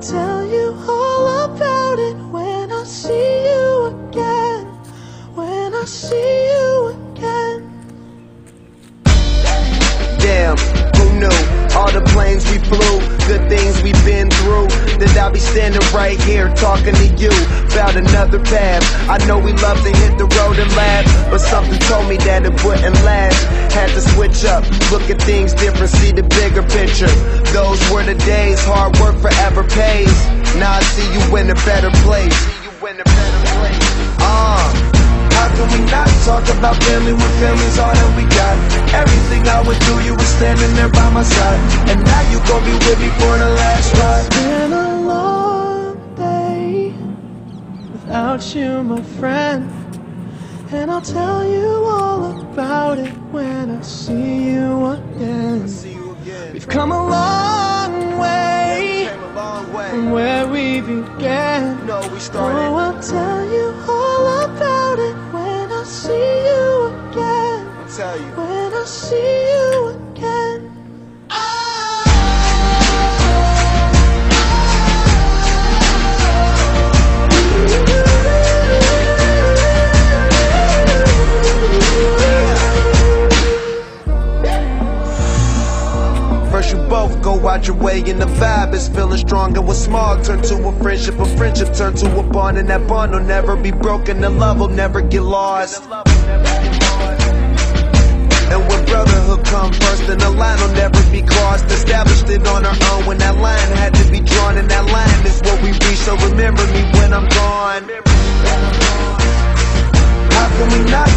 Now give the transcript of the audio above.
Tell you all about it when I see you again. When I see you again. Damn, who knew? All the planes we flew, good things we've been through. That I'll be standing right here talking to you about another path. I know we love to hit the road and laugh, but something told me that it wouldn't last. Had to switch up, look at things different, see the you in a better place. See you in a better place. Uh, how can we not talk about family when family's all that we got? Everything I went through, you were standing there by my side. And now you gon' be with me for the last ride. It's been a long day without you, my friend. And I'll tell you all about it when I see you again. See you again. We've come a long from where we began. No, we started. Oh. I'll tell you all about it when I see you again. I'll tell you. When I see you out your way and the vibe is feeling strong and what's small turn to a friendship, a friendship turn to a bond. And that bond will never be broken, the love will never get lost.